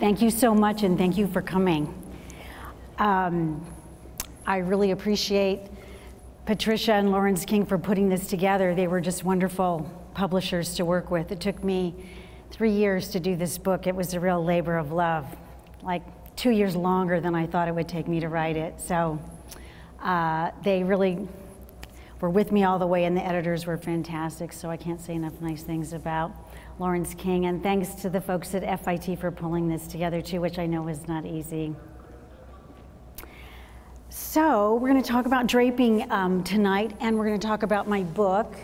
Thank you so much, and thank you for coming. Um, I really appreciate Patricia and Laurence King for putting this together. They were just wonderful publishers to work with. It took me three years to do this book. It was a real labor of love, like two years longer than I thought it would take me to write it. So uh, they really were with me all the way, and the editors were fantastic, so I can't say enough nice things about Laurence King. And thanks to the folks at FIT for pulling this together, too, which I know was not easy. So, we're going to talk about draping um, tonight, and we're going to talk about my book,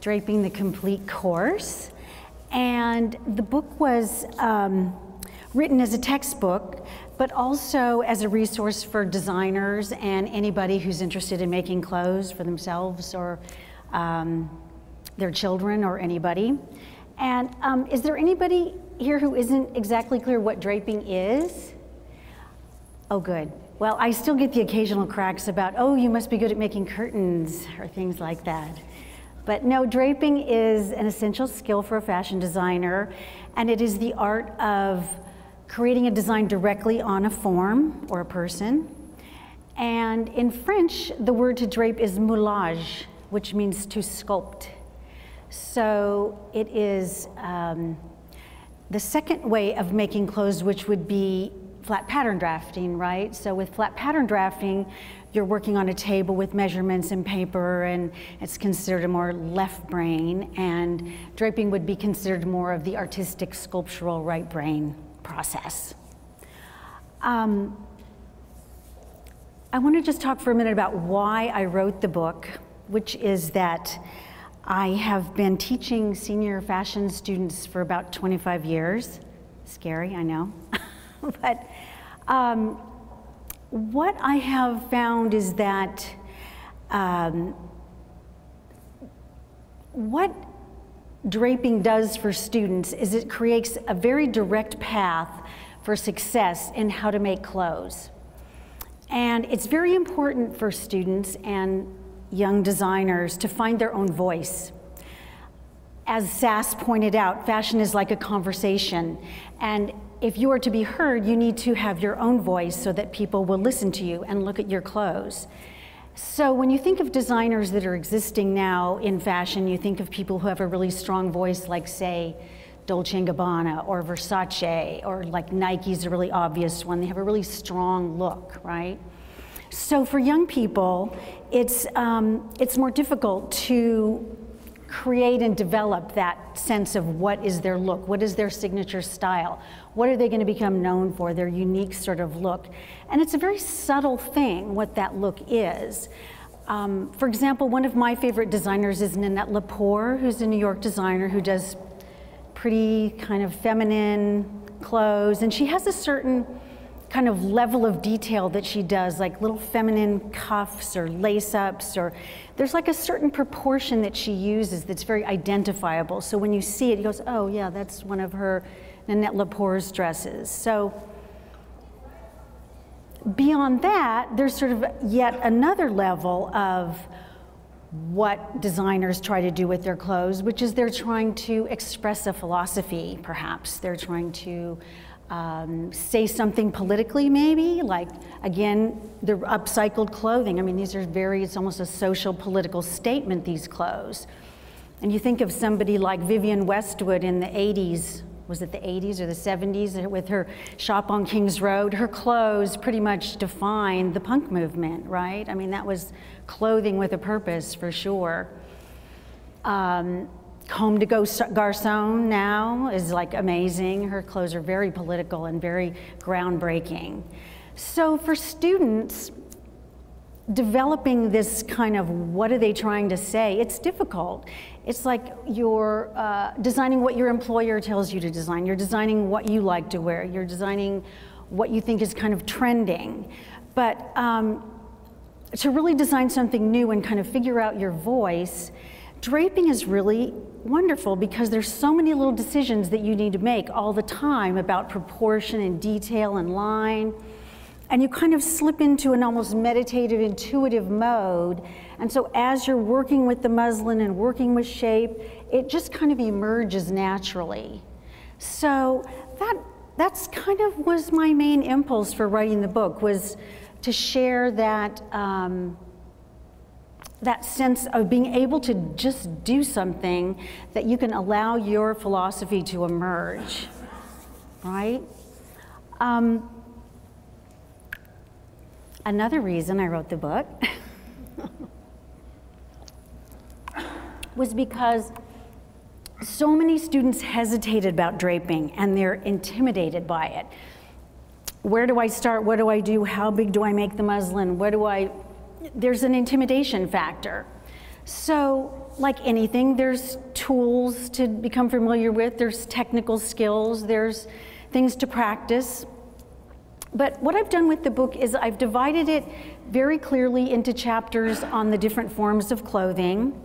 Draping the Complete Course. And the book was um, written as a textbook, but also as a resource for designers and anybody who's interested in making clothes for themselves or um, their children or anybody. And um, is there anybody here who isn't exactly clear what draping is? Oh, good. Well, I still get the occasional cracks about, oh, you must be good at making curtains or things like that. But no, draping is an essential skill for a fashion designer, and it is the art of creating a design directly on a form or a person. And in French, the word to drape is moulage, which means to sculpt. So it is um, the second way of making clothes, which would be flat pattern drafting, right? So with flat pattern drafting, you're working on a table with measurements and paper and it's considered a more left brain and draping would be considered more of the artistic sculptural right brain process. Um, I want to just talk for a minute about why I wrote the book, which is that I have been teaching senior fashion students for about 25 years. Scary, I know. but um, what I have found is that um, what draping does for students is it creates a very direct path for success in how to make clothes. And it's very important for students and young designers to find their own voice. As Sass pointed out, fashion is like a conversation, and if you are to be heard, you need to have your own voice so that people will listen to you and look at your clothes. So when you think of designers that are existing now in fashion, you think of people who have a really strong voice, like say, Dolce & Gabbana or Versace, or like Nike's a really obvious one. They have a really strong look, right? So for young people, it's, um, it's more difficult to create and develop that sense of what is their look, what is their signature style, what are they going to become known for, their unique sort of look. And it's a very subtle thing what that look is. Um, for example, one of my favorite designers is Nanette Lepore, who's a New York designer who does pretty kind of feminine clothes. And she has a certain kind of level of detail that she does, like little feminine cuffs or lace ups, or there's like a certain proportion that she uses that's very identifiable. So when you see it, you goes, oh yeah, that's one of her Nanette Lepore's dresses. So beyond that, there's sort of yet another level of what designers try to do with their clothes, which is they're trying to express a philosophy, perhaps. They're trying to um, say something politically, maybe, like, again, the upcycled clothing. I mean, these are very, it's almost a social political statement, these clothes. And you think of somebody like Vivienne Westwood in the 80s, was it the 80s or the 70s, with her shop on Kings Road? Her clothes pretty much defined the punk movement, right? I mean, that was clothing with a purpose for sure. Um, Comme des Garçons now is like amazing. Her clothes are very political and very groundbreaking. So for students, developing this kind of what are they trying to say, it's difficult. It's like you're uh, designing what your employer tells you to design. You're designing what you like to wear. You're designing what you think is kind of trending. But um, to really design something new and kind of figure out your voice, draping is really wonderful because there's so many little decisions that you need to make all the time about proportion and detail and line. And you kind of slip into an almost meditative, intuitive mode. And so as you're working with the muslin and working with shape, it just kind of emerges naturally. So that that's kind of was my main impulse for writing the book was to share that um, that sense of being able to just do something that you can allow your philosophy to emerge, right? Um, another reason I wrote the book was because so many students hesitated about draping and they're intimidated by it. Where do I start? What do I do? How big do I make the muslin? What do I, there's an intimidation factor. So like anything, there's tools to become familiar with, there's technical skills, there's things to practice. But what I've done with the book is I've divided it very clearly into chapters on the different forms of clothing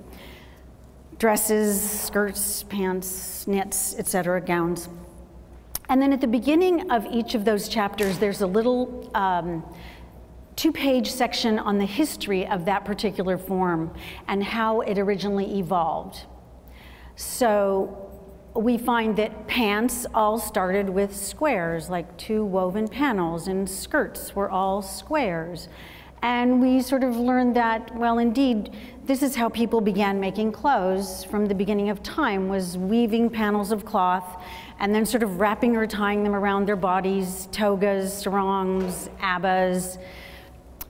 dresses, skirts, pants, knits, etc., gowns. And then at the beginning of each of those chapters, there's a little um, two page section on the history of that particular form and how it originally evolved. So we find that pants all started with squares, like two woven panels, and skirts were all squares. And we sort of learned that, well, indeed, this is how people began making clothes from the beginning of time, was weaving panels of cloth and then sort of wrapping or tying them around their bodies, togas, sarongs, abbas,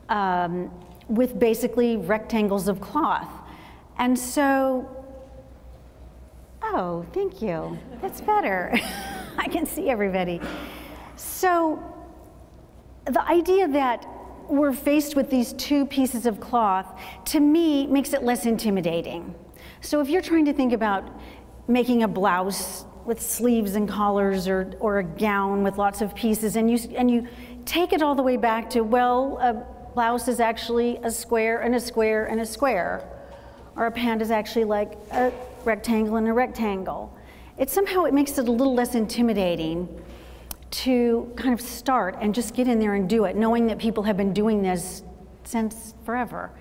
um, with basically rectangles of cloth. And so, oh, thank you. That's better. I can see everybody. So, the idea that we're faced with these two pieces of cloth, to me, makes it less intimidating. So if you're trying to think about making a blouse with sleeves and collars or, or a gown with lots of pieces, and you, and you take it all the way back to, well, a blouse is actually a square and a square and a square, or a pant is actually like a rectangle and a rectangle. It somehow it makes it a little less intimidating to kind of start and just get in there and do it, knowing that people have been doing this since forever.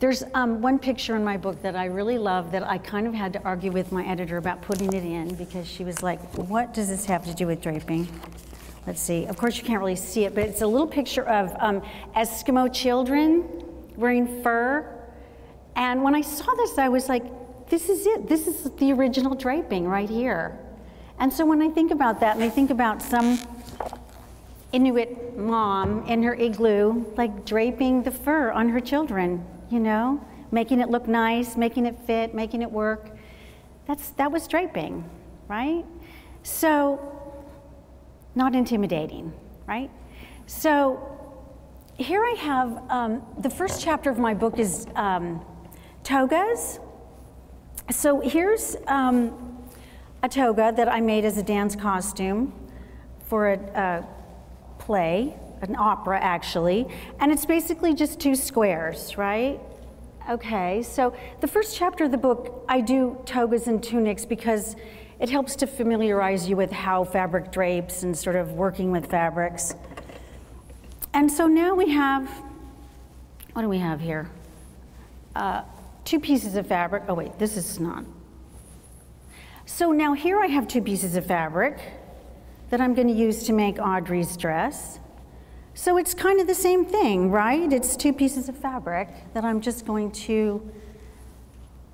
There's um, one picture in my book that I really love that I kind of had to argue with my editor about putting it in because she was like, what does this have to do with draping? Let's see, of course you can't really see it, but it's a little picture of um, Eskimo children wearing fur. And when I saw this, I was like, this is it. This is the original draping right here. And so when I think about that, and I think about some Inuit mom in her igloo, like draping the fur on her children, you know, making it look nice, making it fit, making it work. That's, that was draping, right? So, not intimidating, right? So, here I have um, the first chapter of my book is um, togas. So, here's um, a toga that I made as a dance costume for a, a play, an opera actually, and it's basically just two squares, right? Okay, so the first chapter of the book, I do togas and tunics because it helps to familiarize you with how fabric drapes and sort of working with fabrics. And so now we have, what do we have here? Uh, two pieces of fabric. Oh wait, this is not so now here I have two pieces of fabric that I'm going to use to make Audrey's dress. So it's kind of the same thing, right? It's two pieces of fabric that I'm just going to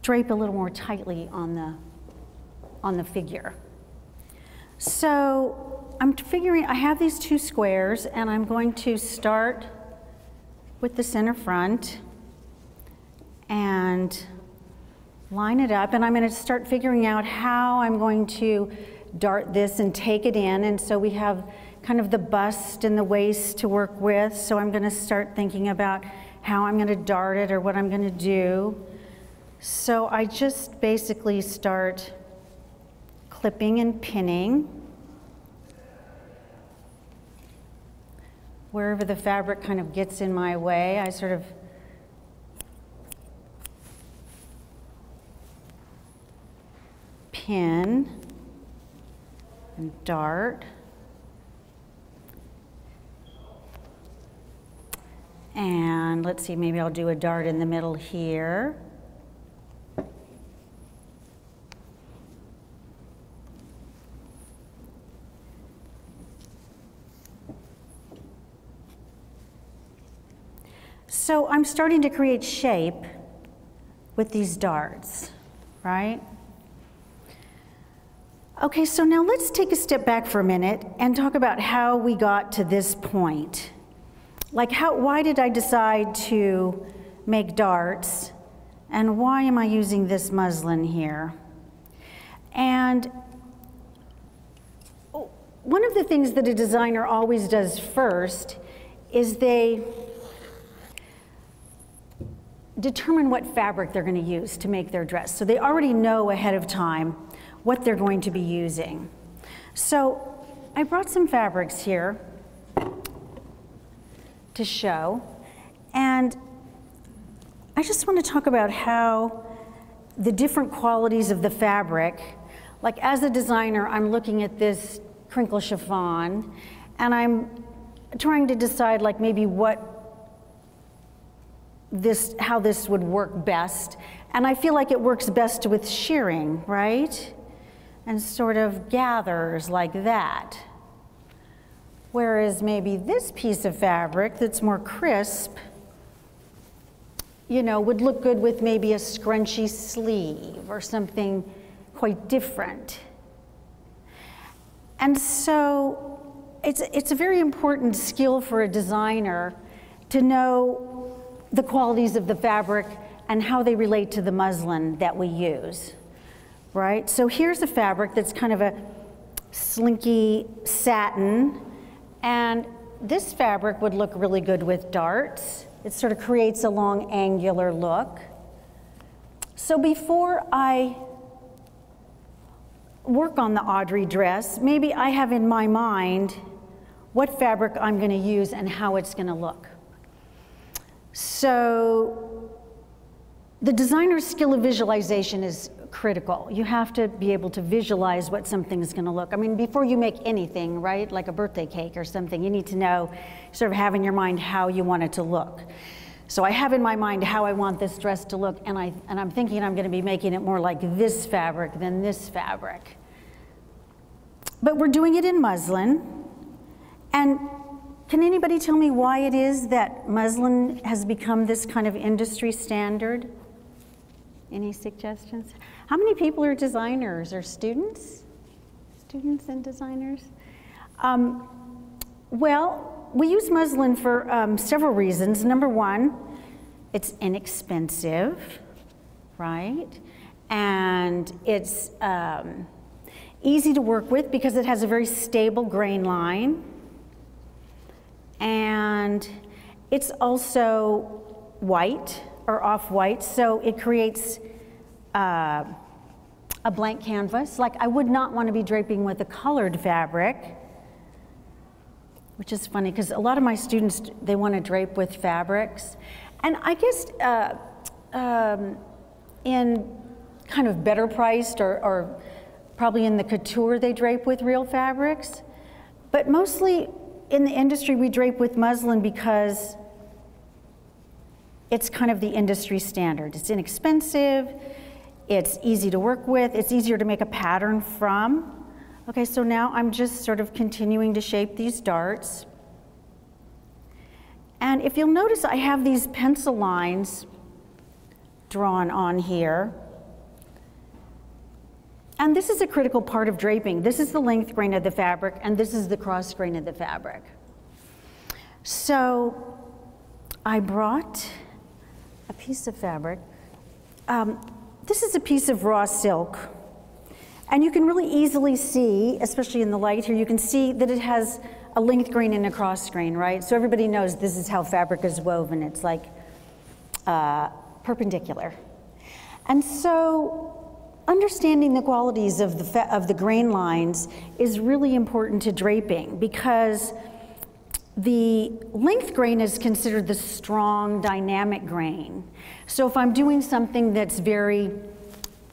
drape a little more tightly on the, on the figure. So I'm figuring, I have these two squares and I'm going to start with the center front and line it up, and I'm going to start figuring out how I'm going to dart this and take it in. And so we have kind of the bust and the waist to work with. So I'm going to start thinking about how I'm going to dart it or what I'm going to do. So I just basically start clipping and pinning. Wherever the fabric kind of gets in my way, I sort of pin and dart. And let's see, maybe I'll do a dart in the middle here. So I'm starting to create shape with these darts, right? Okay, so now let's take a step back for a minute and talk about how we got to this point. Like, how, why did I decide to make darts, and why am I using this muslin here? And one of the things that a designer always does first is they determine what fabric they're going to use to make their dress. So they already know ahead of time what they're going to be using. So I brought some fabrics here to show, and I just want to talk about how the different qualities of the fabric, like as a designer, I'm looking at this crinkle chiffon, and I'm trying to decide like maybe what this, how this would work best. And I feel like it works best with shearing, right? And sort of gathers like that. Whereas maybe this piece of fabric that's more crisp, you know, would look good with maybe a scrunchy sleeve or something quite different. And so it's, it's a very important skill for a designer to know the qualities of the fabric and how they relate to the muslin that we use, right? So here's a fabric that's kind of a slinky satin, and this fabric would look really good with darts. It sort of creates a long angular look. So before I work on the Audrey dress, maybe I have in my mind what fabric I'm going to use and how it's going to look. So the designer's skill of visualization is critical. You have to be able to visualize what something is going to look. I mean, before you make anything, right, like a birthday cake or something, you need to know, sort of have in your mind how you want it to look. So I have in my mind how I want this dress to look, and, I, and I'm thinking I'm going to be making it more like this fabric than this fabric. But we're doing it in muslin. And can anybody tell me why it is that muslin has become this kind of industry standard? Any suggestions? How many people are designers or students? Students and designers? Um, well, we use muslin for um, several reasons. Number one, it's inexpensive, right? And it's um, easy to work with because it has a very stable grain line. And it's also white or off-white, so it creates uh, a blank canvas. Like I would not want to be draping with a colored fabric which is funny because a lot of my students, they want to drape with fabrics. And I guess uh, um, in kind of better priced or, or probably in the couture, they drape with real fabrics. But mostly in the industry, we drape with muslin because it's kind of the industry standard. It's inexpensive, it's easy to work with, it's easier to make a pattern from. Okay, so now I'm just sort of continuing to shape these darts. And if you'll notice, I have these pencil lines drawn on here. And this is a critical part of draping. This is the length grain of the fabric, and this is the cross grain of the fabric. So I brought a piece of fabric. Um, this is a piece of raw silk. And you can really easily see, especially in the light here, you can see that it has a length grain and a cross grain, right? So everybody knows this is how fabric is woven. It's like uh, perpendicular. And so understanding the qualities of the, of the grain lines is really important to draping because the length grain is considered the strong dynamic grain. So if I'm doing something that's very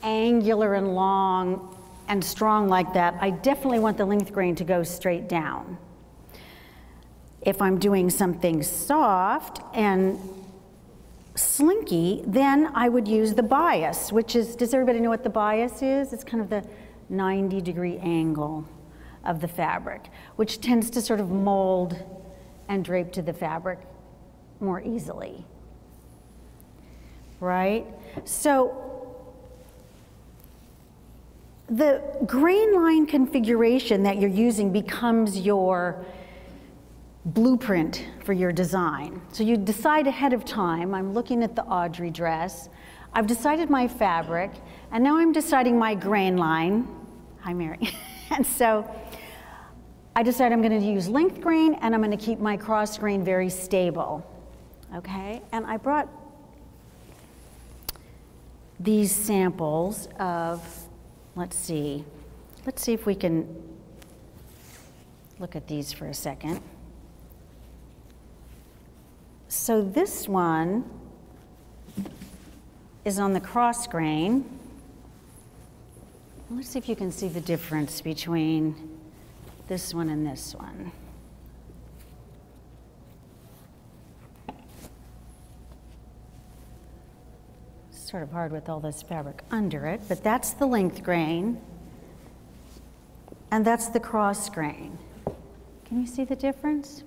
angular and long, and strong like that, I definitely want the length grain to go straight down. If I'm doing something soft and slinky, then I would use the bias, which is, does everybody know what the bias is? It's kind of the 90 degree angle of the fabric, which tends to sort of mold and drape to the fabric more easily. Right? So the grain line configuration that you're using becomes your blueprint for your design. So you decide ahead of time, I'm looking at the Audrey dress, I've decided my fabric, and now I'm deciding my grain line. Hi, Mary. and so I decide I'm going to use length grain and I'm going to keep my cross grain very stable. Okay, and I brought these samples of, let's see, let's see if we can look at these for a second. So this one is on the cross grain. Let's see if you can see the difference between this one and this one. sort of hard with all this fabric under it, but that's the length grain, and that's the cross grain. Can you see the difference?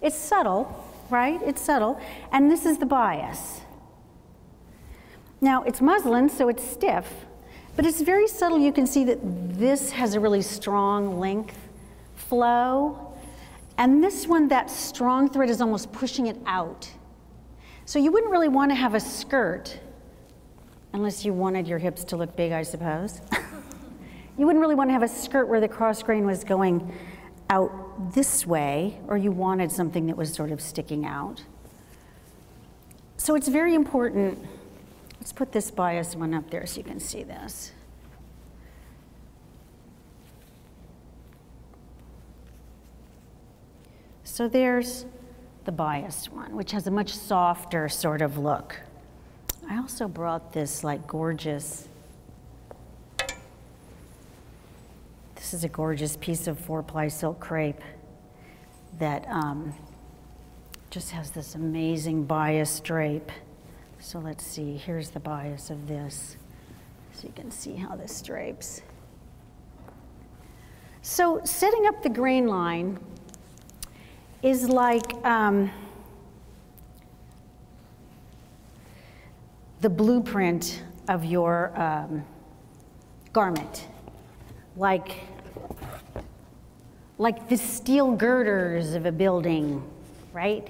It's subtle, right? It's subtle, and this is the bias. Now, it's muslin, so it's stiff, but it's very subtle. You can see that this has a really strong length flow, and this one, that strong thread is almost pushing it out. So you wouldn't really want to have a skirt, unless you wanted your hips to look big, I suppose. you wouldn't really want to have a skirt where the cross grain was going out this way, or you wanted something that was sort of sticking out. So it's very important Let's put this bias one up there so you can see this. So there's the biased one, which has a much softer sort of look. I also brought this like gorgeous, this is a gorgeous piece of four ply silk crepe that um, just has this amazing bias drape. So let's see, here's the bias of this. So you can see how this drapes. So setting up the grain line is like um, the blueprint of your um, garment, like, like the steel girders of a building, right?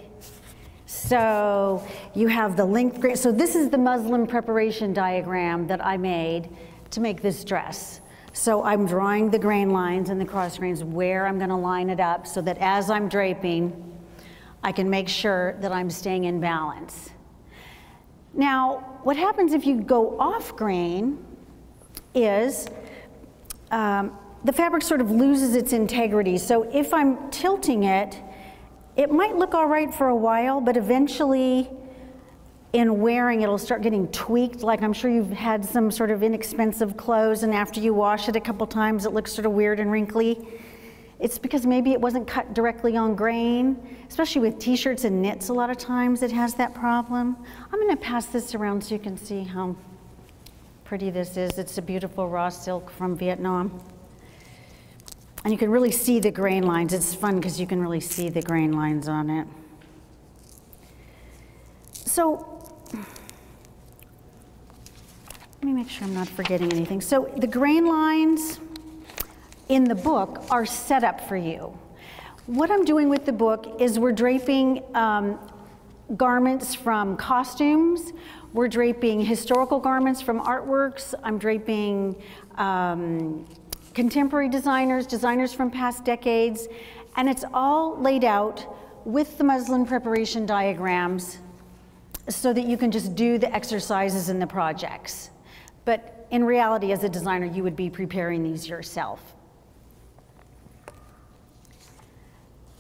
So you have the length grain. So this is the muslin preparation diagram that I made to make this dress. So I'm drawing the grain lines and the cross grains where I'm gonna line it up so that as I'm draping, I can make sure that I'm staying in balance. Now, what happens if you go off grain is um, the fabric sort of loses its integrity. So if I'm tilting it, it might look all right for a while, but eventually in wearing it'll start getting tweaked. Like i'm sure you've had some sort of inexpensive clothes and after you wash it a couple times it looks sort of weird and wrinkly. It's because maybe it wasn't cut directly on grain especially with t-shirts and knits a lot of times it has that problem. I'm going to pass this around so you can see how pretty this is. It's a beautiful raw silk from vietnam and you can really see the grain lines. It's fun because you can really see the grain lines on it. So, let me make sure I'm not forgetting anything. So the grain lines in the book are set up for you. What I'm doing with the book is we're draping um, garments from costumes, we're draping historical garments from artworks, I'm draping um, contemporary designers, designers from past decades, and it's all laid out with the muslin preparation diagrams so that you can just do the exercises in the projects. But in reality, as a designer, you would be preparing these yourself.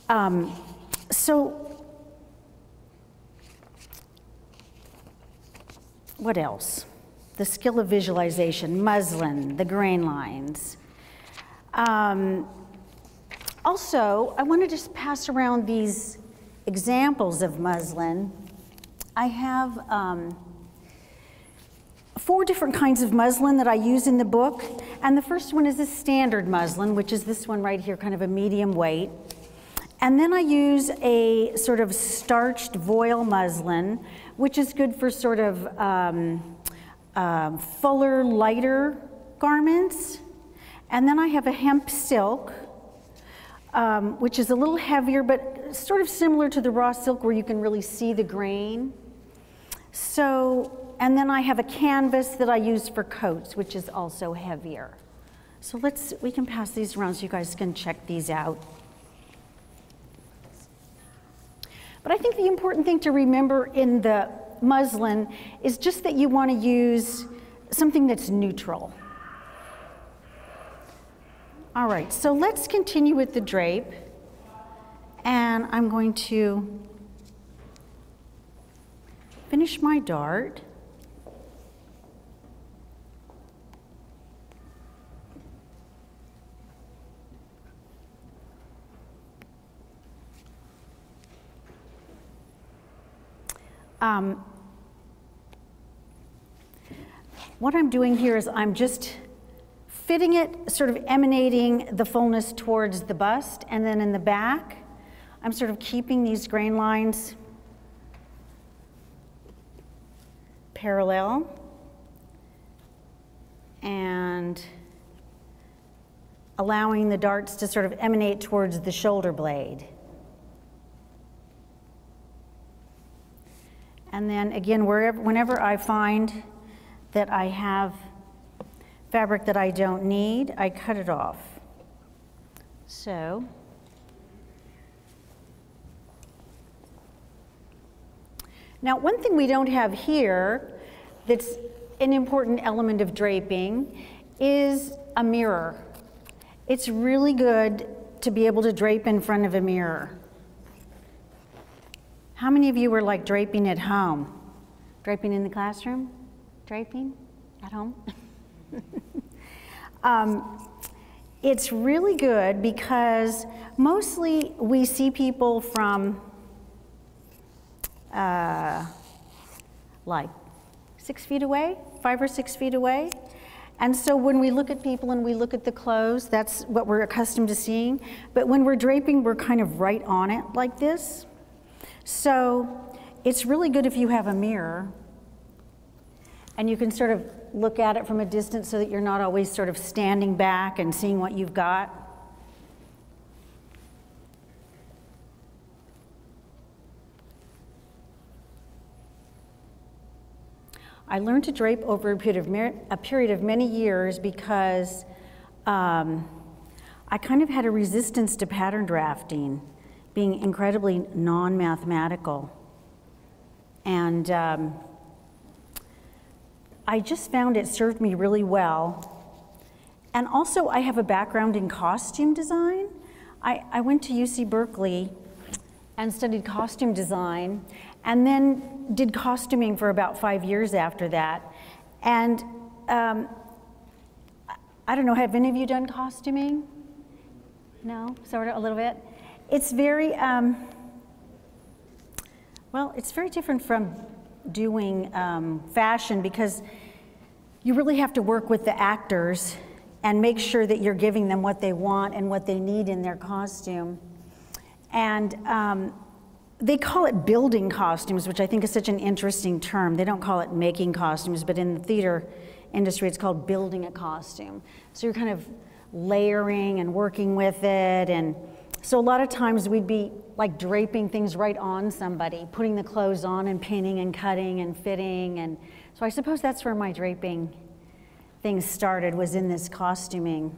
Um, so, what else? The skill of visualization, muslin, the grain lines, um, also, I want to just pass around these examples of muslin. I have um, four different kinds of muslin that I use in the book. And the first one is a standard muslin, which is this one right here, kind of a medium weight. And then I use a sort of starched voile muslin, which is good for sort of um, uh, fuller, lighter garments. And then I have a hemp silk, um, which is a little heavier, but sort of similar to the raw silk where you can really see the grain. So, and then I have a canvas that I use for coats, which is also heavier. So let's, we can pass these around so you guys can check these out. But I think the important thing to remember in the muslin is just that you want to use something that's neutral. All right, so let's continue with the drape. And I'm going to finish my dart. Um, what I'm doing here is I'm just fitting it, sort of emanating the fullness towards the bust, and then in the back, I'm sort of keeping these grain lines parallel and allowing the darts to sort of emanate towards the shoulder blade. And then again, wherever, whenever I find that I have fabric that I don't need, I cut it off. So, now one thing we don't have here that's an important element of draping is a mirror. It's really good to be able to drape in front of a mirror. How many of you were like draping at home? Draping in the classroom? Draping at home? um, it's really good because mostly we see people from uh, like six feet away, five or six feet away. And so when we look at people and we look at the clothes, that's what we're accustomed to seeing. But when we're draping, we're kind of right on it like this. So it's really good if you have a mirror and you can sort of look at it from a distance so that you're not always sort of standing back and seeing what you've got. I learned to drape over a period of, a period of many years because um, I kind of had a resistance to pattern drafting being incredibly non-mathematical. And um, I just found it served me really well. And also I have a background in costume design. I, I went to UC Berkeley and studied costume design and then did costuming for about five years after that. And um, I don't know, have any of you done costuming? No, sort of a little bit? It's very, um, well, it's very different from doing um, fashion because you really have to work with the actors and make sure that you're giving them what they want and what they need in their costume. And um, they call it building costumes, which I think is such an interesting term. They don't call it making costumes, but in the theater industry, it's called building a costume. So you're kind of layering and working with it and so a lot of times we'd be like draping things right on somebody, putting the clothes on and pinning and cutting and fitting. And so I suppose that's where my draping things started, was in this costuming.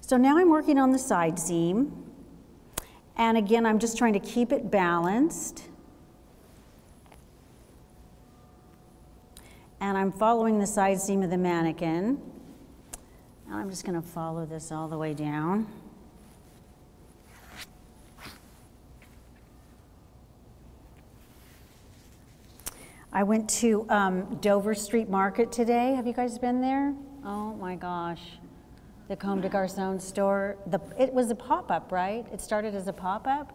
So now I'm working on the side seam. And again, I'm just trying to keep it balanced. And I'm following the side seam of the mannequin. I'm just going to follow this all the way down. I went to um, Dover Street Market today. Have you guys been there? Oh my gosh. The Comme des Garçons store. The, it was a pop-up, right? It started as a pop-up.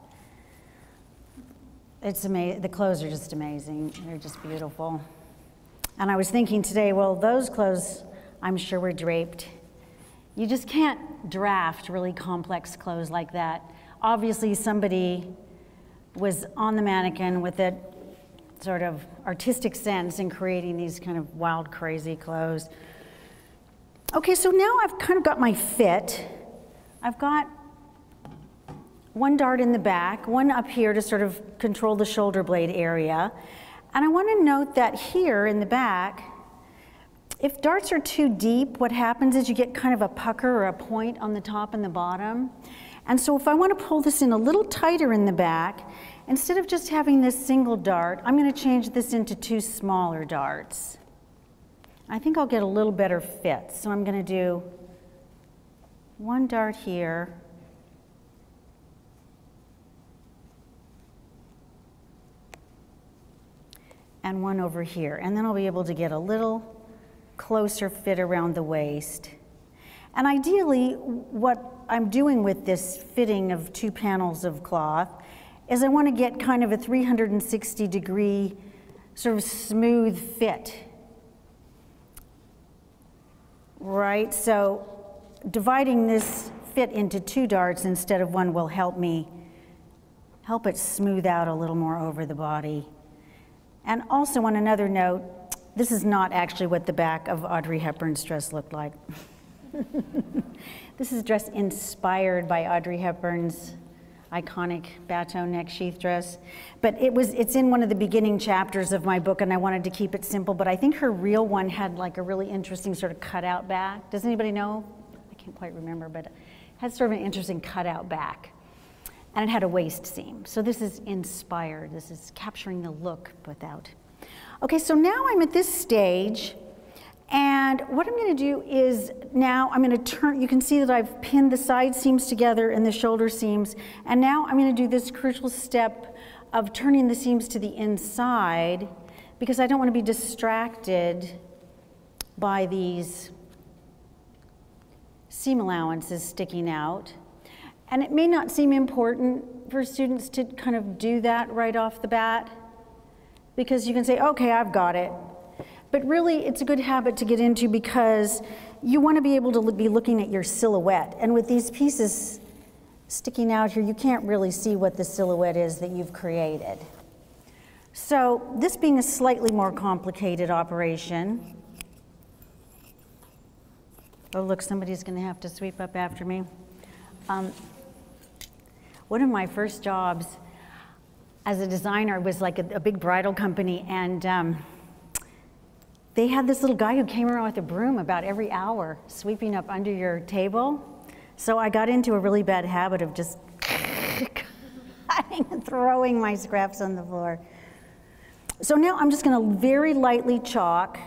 It's amazing. The clothes are just amazing. They're just beautiful. And I was thinking today, well, those clothes, I'm sure were draped You just can't draft really complex clothes like that. Obviously, somebody was on the mannequin with a sort of artistic sense in creating these kind of wild, crazy clothes. Okay, so now I've kind of got my fit. I've got one dart in the back, one up here to sort of control the shoulder blade area. And I want to note that here in the back, if darts are too deep, what happens is you get kind of a pucker or a point on the top and the bottom. And so if I want to pull this in a little tighter in the back, instead of just having this single dart, I'm going to change this into two smaller darts. I think I'll get a little better fit. So I'm going to do one dart here. And one over here. And then I'll be able to get a little closer fit around the waist. And ideally, what I'm doing with this fitting of two panels of cloth is I want to get kind of a 360 degree sort of smooth fit. Right, so dividing this fit into two darts instead of one will help me help it smooth out a little more over the body. And also on another note, this is not actually what the back of Audrey Hepburn's dress looked like. this is a dress inspired by Audrey Hepburn's iconic bateau neck sheath dress. But it was, it's in one of the beginning chapters of my book and I wanted to keep it simple, but I think her real one had like a really interesting sort of cutout back. Does anybody know? I can't quite remember, but it had sort of an interesting cutout back. And it had a waist seam. So this is inspired. This is capturing the look without Okay, so now I'm at this stage, and what I'm going to do is now I'm going to turn, you can see that I've pinned the side seams together and the shoulder seams, and now I'm going to do this crucial step of turning the seams to the inside because I don't want to be distracted by these seam allowances sticking out. And it may not seem important for students to kind of do that right off the bat because you can say, okay, I've got it. But really, it's a good habit to get into because you want to be able to be looking at your silhouette. And with these pieces sticking out here, you can't really see what the silhouette is that you've created. So this being a slightly more complicated operation, oh look, somebody's gonna have to sweep up after me. Um, one of my first jobs as a designer it was like a, a big bridal company and um, they had this little guy who came around with a broom about every hour sweeping up under your table. So I got into a really bad habit of just cutting and throwing my scraps on the floor. So now I'm just gonna very lightly chalk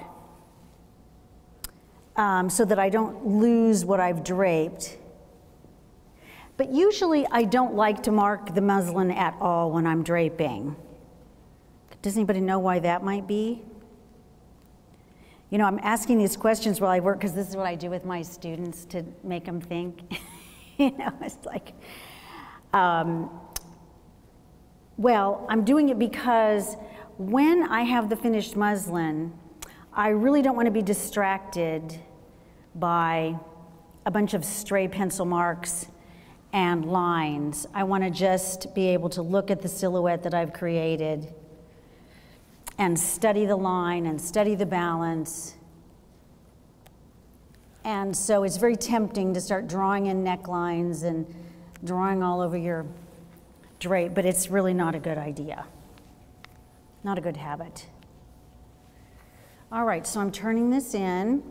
um, so that I don't lose what I've draped. But usually I don't like to mark the muslin at all when I'm draping. Does anybody know why that might be? You know, I'm asking these questions while I work because this is what I do with my students to make them think. you know, it's like, um, well, I'm doing it because when I have the finished muslin, I really don't want to be distracted by a bunch of stray pencil marks and lines. I want to just be able to look at the silhouette that I've created and study the line and study the balance. And so it's very tempting to start drawing in necklines and drawing all over your drape, but it's really not a good idea. Not a good habit. All right, so I'm turning this in.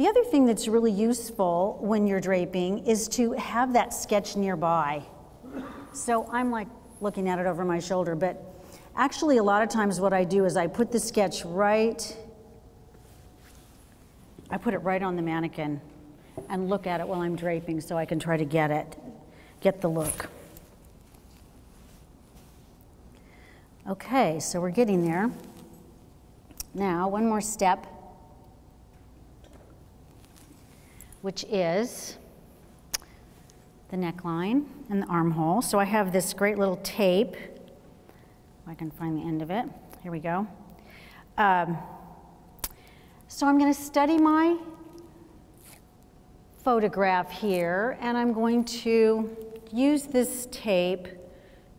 The other thing that's really useful when you're draping is to have that sketch nearby. So I'm like looking at it over my shoulder, but actually a lot of times what I do is I put the sketch right, I put it right on the mannequin and look at it while I'm draping so I can try to get it, get the look. Okay, so we're getting there. Now, one more step. Which is the neckline and the armhole. So I have this great little tape. If I can find the end of it. Here we go. Um, So I'm going to study my photograph here and I'm going to use this tape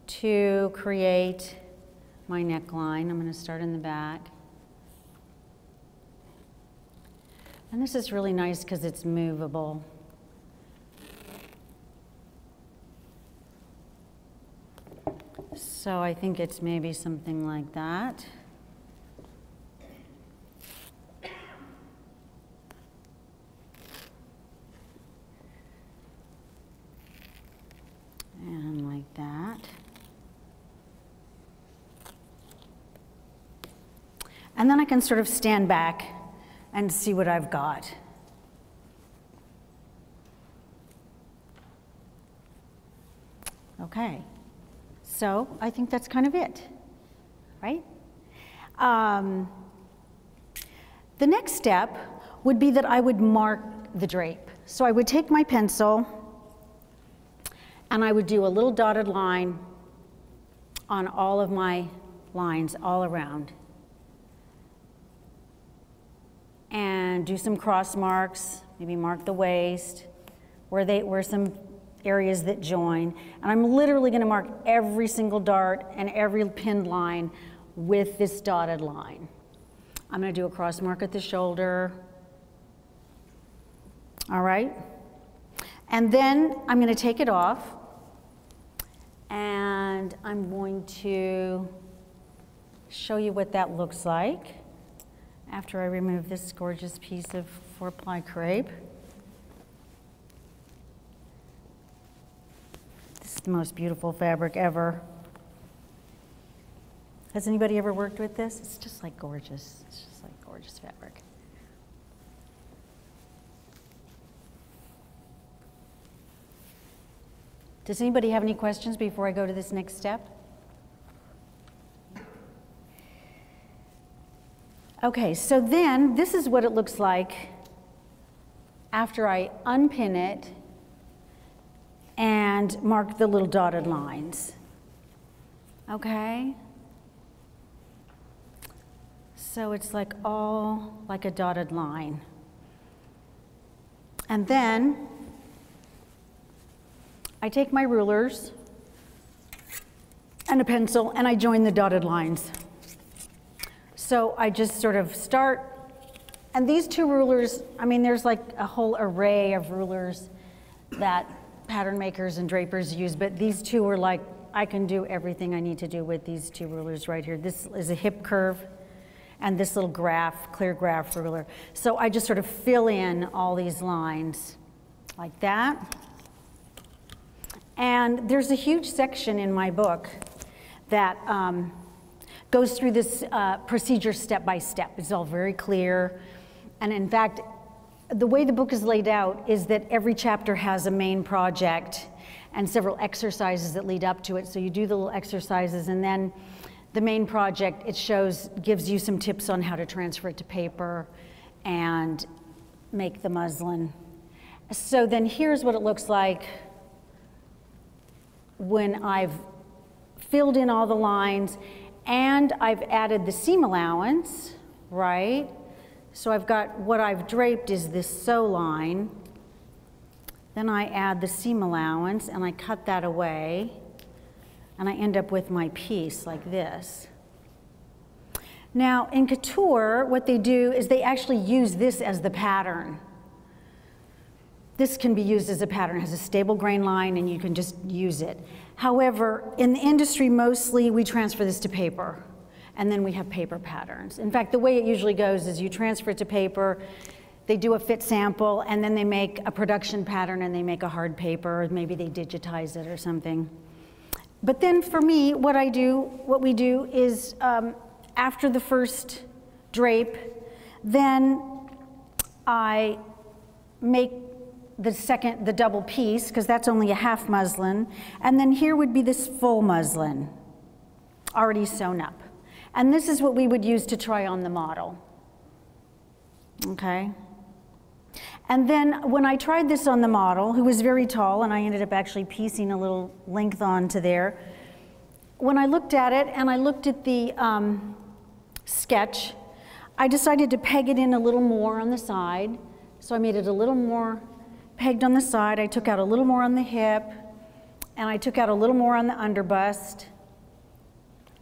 to create my neckline. I'm going to start in the back. And this is really nice because it's movable. So I think it's maybe something like that. And like that. And then I can sort of stand back and see what I've got. Okay, so I think that's kind of it, right? Um, the next step would be that I would mark the drape. So I would take my pencil and I would do a little dotted line on all of my lines all around. And do some cross marks, maybe mark the waist, where, they, where some areas that join. And I'm literally gonna mark every single dart and every pinned line with this dotted line. I'm gonna do a cross mark at the shoulder. All right? And then I'm gonna take it off and I'm going to show you what that looks like after I remove this gorgeous piece of four ply crepe. This is the most beautiful fabric ever. Has anybody ever worked with this? It's just like gorgeous. It's just like gorgeous fabric. Does anybody have any questions before I go to this next step? Okay, so then this is what it looks like after I unpin it and mark the little dotted lines. Okay? So it's like all like a dotted line. And then I take my rulers and a pencil and I join the dotted lines. So I just sort of start, and these two rulers, I mean, there's like a whole array of rulers that pattern makers and drapers use, but these two are like, I can do everything I need to do with these two rulers right here. This is a hip curve and this little graph, clear graph ruler. So I just sort of fill in all these lines like that. And there's a huge section in my book that um, goes through this uh, procedure step by step. It's all very clear. And in fact, the way the book is laid out is that every chapter has a main project and several exercises that lead up to it. So you do the little exercises and then the main project, it shows, gives you some tips on how to transfer it to paper and make the muslin. So then here's what it looks like when I've filled in all the lines and I've added the seam allowance, right? So I've got what I've draped is this sew line. Then I add the seam allowance and I cut that away and I end up with my piece like this. Now in couture, what they do is they actually use this as the pattern. This can be used as a pattern. It has a stable grain line and you can just use it. However, in the industry, mostly we transfer this to paper and then we have paper patterns. In fact, the way it usually goes is you transfer it to paper, they do a fit sample, and then they make a production pattern and they make a hard paper, or maybe they digitize it or something. But then for me, what I do, what we do is um, after the first drape, then I make the second, the double piece, because that's only a half muslin. And then here would be this full muslin, already sewn up. And this is what we would use to try on the model. Okay? And then when I tried this on the model, who was very tall, and I ended up actually piecing a little length onto there, when I looked at it and I looked at the um, sketch, I decided to peg it in a little more on the side. So I made it a little more pegged on the side. I took out a little more on the hip, and I took out a little more on the underbust.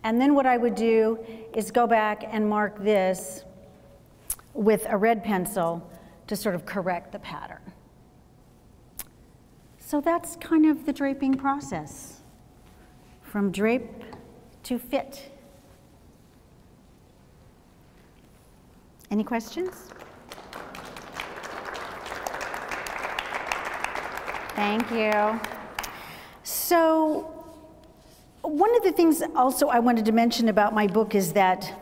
And then what I would do is go back and mark this with a red pencil to sort of correct the pattern. So that's kind of the draping process, from drape to fit. Any questions? Thank you. So, one of the things also I wanted to mention about my book is that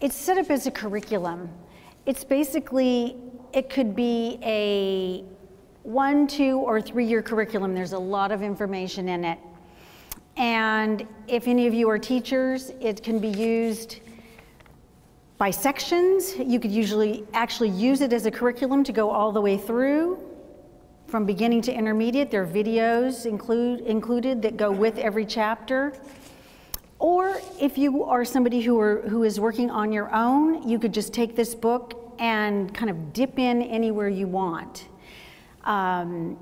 it's set up as a curriculum. It's basically, it could be a one, two, or three year curriculum. There's a lot of information in it. And if any of you are teachers, it can be used by sections. You could usually actually use it as a curriculum to go all the way through from beginning to intermediate. There are videos include, included that go with every chapter. Or if you are somebody who, are, who is working on your own, you could just take this book and kind of dip in anywhere you want. Um,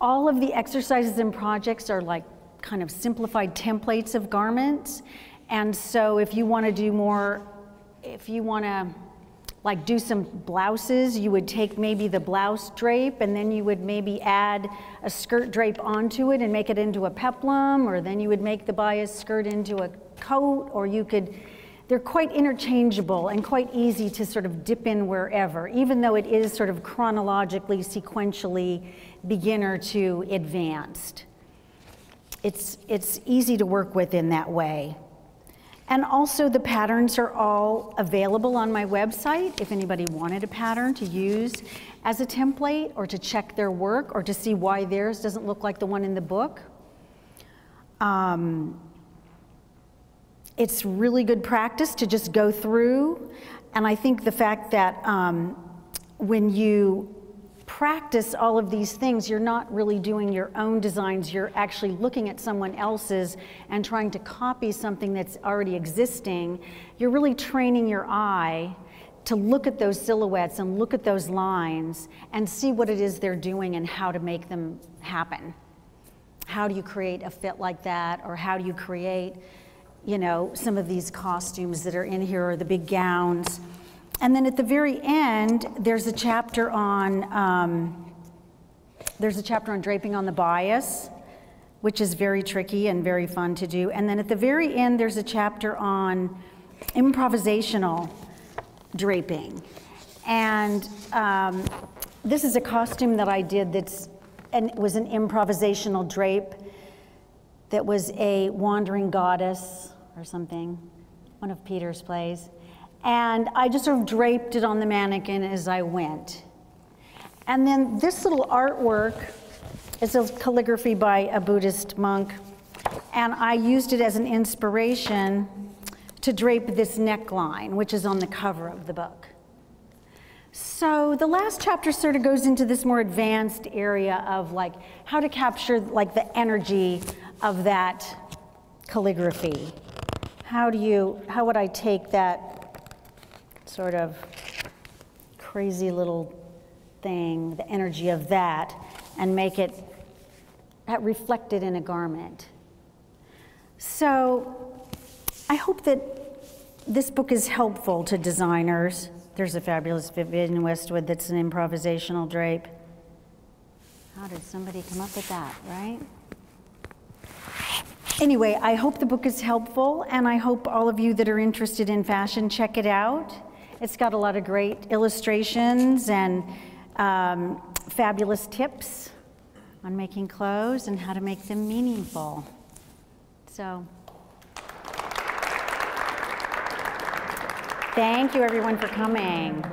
all of the exercises and projects are like kind of simplified templates of garments. And so if you want to do more if you want to like do some blouses, you would take maybe the blouse drape and then you would maybe add a skirt drape onto it and make it into a peplum, or then you would make the bias skirt into a coat, or you could, they're quite interchangeable and quite easy to sort of dip in wherever, even though it is sort of chronologically, sequentially beginner to advanced. It's, it's easy to work with in that way. And also the patterns are all available on my website if anybody wanted a pattern to use as a template or to check their work or to see why theirs doesn't look like the one in the book. Um, it's really good practice to just go through. And I think the fact that um, when you practice all of these things, you're not really doing your own designs. You're actually looking at someone else's and trying to copy something that's already existing. You're really training your eye to look at those silhouettes and look at those lines and see what it is they're doing and how to make them happen. How do you create a fit like that? Or how do you create, you know, some of these costumes that are in here or the big gowns? And then at the very end, there's a chapter on um, there's a chapter on draping on the bias, which is very tricky and very fun to do. And then at the very end, there's a chapter on improvisational draping. And um, this is a costume that I did that's and it was an improvisational drape that was a wandering goddess or something, one of Peter's plays. And I just sort of draped it on the mannequin as I went. And then this little artwork is a calligraphy by a Buddhist monk. And I used it as an inspiration to drape this neckline, which is on the cover of the book. So the last chapter sort of goes into this more advanced area of like how to capture like the energy of that calligraphy. How do you, how would I take that sort of crazy little thing, the energy of that, and make it reflected in a garment. So I hope that this book is helpful to designers. There's a fabulous Vivienne Westwood that's an improvisational drape. How did somebody come up with that, right? Anyway, I hope the book is helpful, and I hope all of you that are interested in fashion check it out. It's got a lot of great illustrations and um, fabulous tips on making clothes and how to make them meaningful. So, thank you everyone for coming.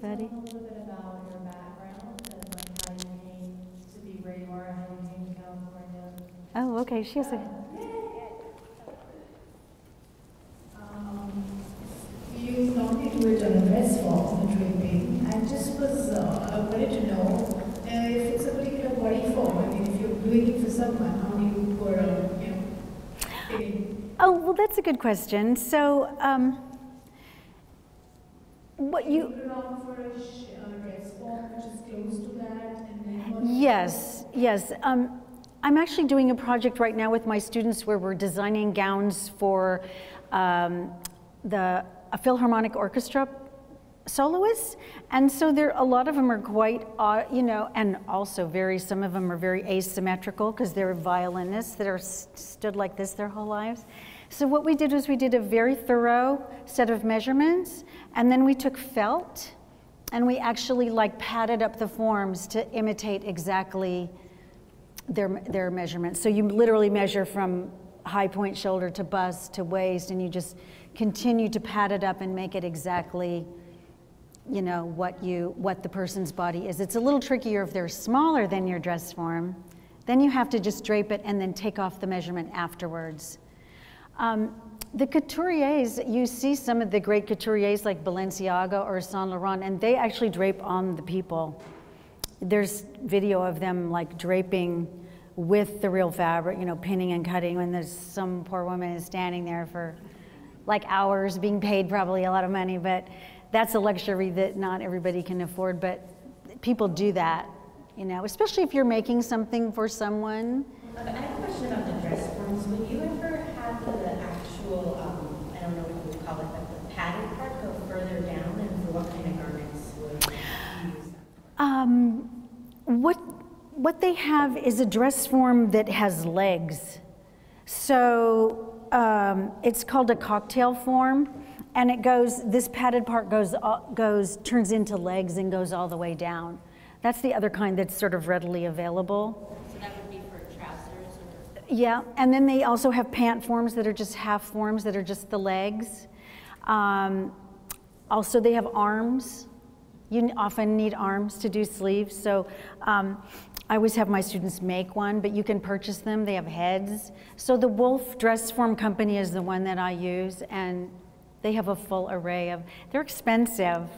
Betty. Oh, okay. She has a. Um, you normally do it on the press form, the training, I just was, uh, I wanted to know uh, if it's a particular uh, body form. I mean, if you're doing it for someone, how do you go around, you know, Oh, well, that's a good question. So, um, what You you. put it on for a sh- a dress form which is close to that and then. what- Yes, yes. Um, I'm actually doing a project right now with my students where we're designing gowns for um, the a Philharmonic Orchestra soloists, and so there a lot of them are quite, uh, you know, and also very some of them are very asymmetrical because they're violinists that are s- stood like this their whole lives. So what we did was we did a very thorough set of measurements, and then we took felt and we actually like padded up the forms to imitate exactly their, their measurements. So you literally measure from high point shoulder to bust to waist, and you just continue to pad it up and make it exactly, you know, what you what the person's body is. It's a little trickier if they're smaller than your dress form. Then you have to just drape it and then take off the measurement afterwards. Um, the couturiers, you see some of the great couturiers like Balenciaga or Saint Laurent, and they actually drape on the people. There's video of them like draping with the real fabric, you know, pinning and cutting when there's some poor woman is standing there for like hours being paid probably a lot of money, but that's a luxury that not everybody can afford, but people do that, you know, especially if you're making something for someone. I have a question about the dress forms. Would you ever have the actual, um, I don't know what you would call it, but the padded part go further down and for what kind of garments would you use that? Um, what, what they have is a dress form that has legs. So um, it's called a cocktail form, and it goes. This padded part goes goes turns into legs and goes all the way down. That's the other kind that's sort of readily available. So that would be for trousers or? Yeah, and then they also have pant forms that are just half forms that are just the legs. Um, also, they have arms. You often need arms to do sleeves, so um, I always have my students make one, but you can purchase them. They have heads. So the Wolf Dress Form Company is the one that I use, and they have a full array of. They're expensive,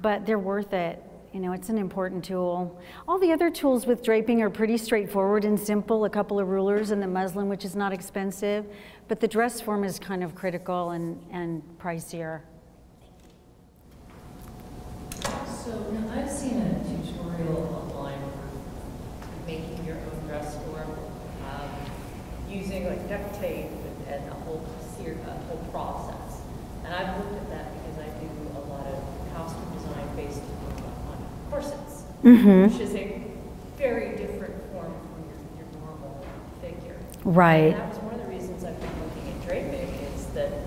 but they're worth it. You know, it's an important tool. All the other tools with draping are pretty straightforward and simple, a couple of rulers and the muslin, which is not expensive, but the dress form is kind of critical and, and pricier. So now I've seen a tutorial online for making your own dress form, um, using like duct tape and- a whole a whole process. And I've looked at that because I do a lot of costume design based on, on corsets, Mm-hmm. which is a very different form from your, your normal figure. Right. And that was one of the reasons I've been looking at draping is that it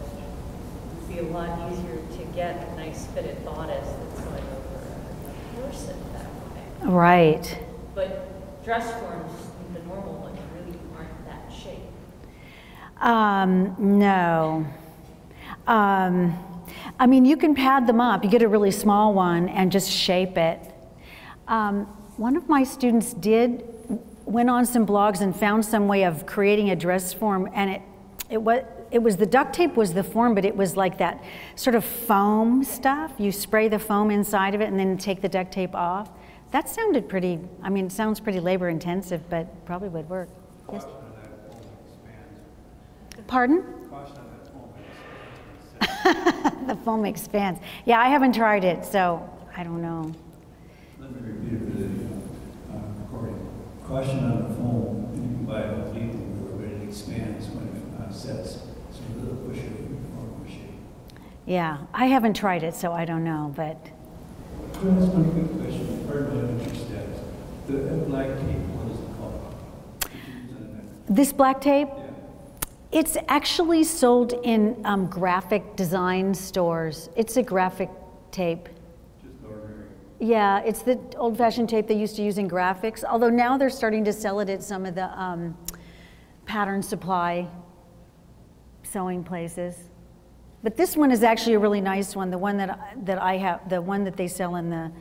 would be a lot easier to get a nice fitted bodice that's going over that way. Right. But dress forms, the normal ones, really aren't that shape. Um, no. Um, I mean, you can pad them up. You get a really small one and just shape it. Um, one of my students did went on some blogs and found some way of creating a dress form, and it it was it was the duct tape was the form, but it was like that sort of foam stuff. You spray the foam inside of it and then take the duct tape off. That sounded pretty. I mean, it sounds pretty labor intensive, but probably would work. Yes. Pardon? the foam expands. Yeah, I haven't tried it, so I don't know. Let me repeat the uh, recording. Caution on the foam, you can buy it legally, but it expands when it uh, sets. So a little pushy, more pushy. Yeah, I haven't tried it, so I don't know, but Can I ask one quick question? Pardon my interest. The uh, black tape, what is it called? Did you use on that? this black tape, Yeah. it's actually sold in um, graphic design stores. It's a graphic tape. Just ordinary. Yeah, it's the old-fashioned tape they used to use in graphics, although now they're starting to sell it at some of the um, pattern supply sewing places. But this one is actually a really nice one. The one that, that I have, the one that they sell in the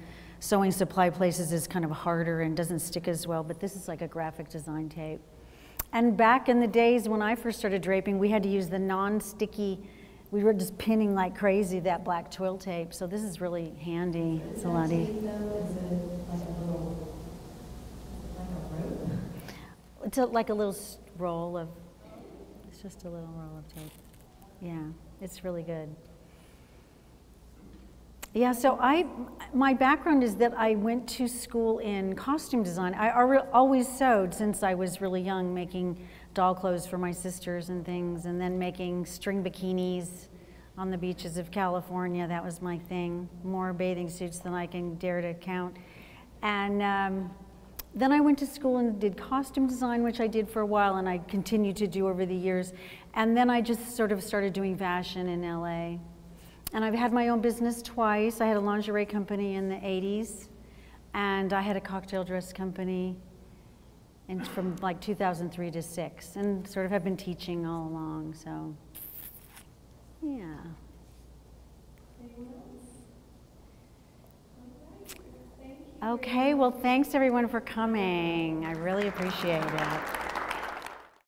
sewing supply places is kind of harder and doesn't stick as well, but this is like a graphic design tape. And back in the days when I first started draping, we had to use the non-sticky, we were just pinning like crazy that black twill tape. So this is really handy. It's a lot easier. It's a, like a little roll of, it's just a little roll of tape. Yeah, it's really good. Yeah, so I, my background is that I went to school in costume design. I always sewed since I was really young, making doll clothes for my sisters and things, and then making string bikinis on the beaches of California. That was my thing. More bathing suits than I can dare to count. And um, then I went to school and did costume design, which I did for a while, and I continued to do over the years. And then I just sort of started doing fashion in LA. And I've had my own business twice. I had a lingerie company in the 80s, and I had a cocktail dress company and from like 2003 to 6, and sort of have been teaching all along, so yeah. Okay, well, thanks everyone for coming. I really appreciate it.